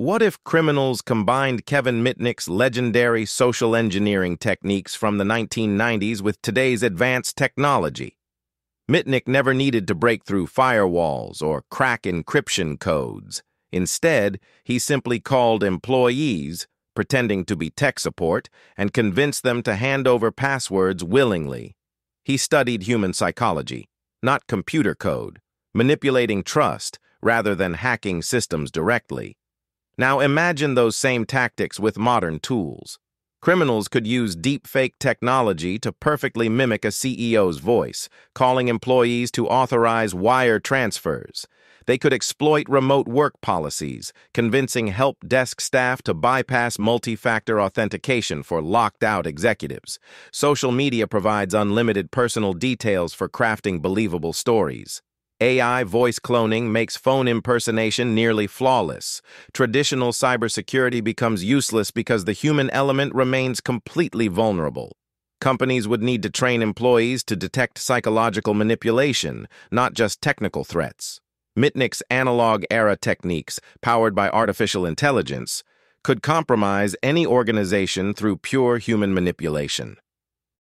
What if criminals combined Kevin Mitnick's legendary social engineering techniques from the 1990s with today's advanced technology? Mitnick never needed to break through firewalls or crack encryption codes. Instead, he simply called employees, pretending to be tech support, and convinced them to hand over passwords willingly. He studied human psychology, not computer code, manipulating trust rather than hacking systems directly. Now imagine those same tactics with modern tools. Criminals could use deepfake technology to perfectly mimic a CEO's voice, calling employees to authorize wire transfers. They could exploit remote work policies, convincing help desk staff to bypass multi-factor authentication for locked-out executives. Social media provides unlimited personal details for crafting believable stories. AI voice cloning makes phone impersonation nearly flawless. Traditional cybersecurity becomes useless because the human element remains completely vulnerable. Companies would need to train employees to detect psychological manipulation, not just technical threats. Mitnick's analog-era techniques, powered by artificial intelligence, could compromise any organization through pure human manipulation.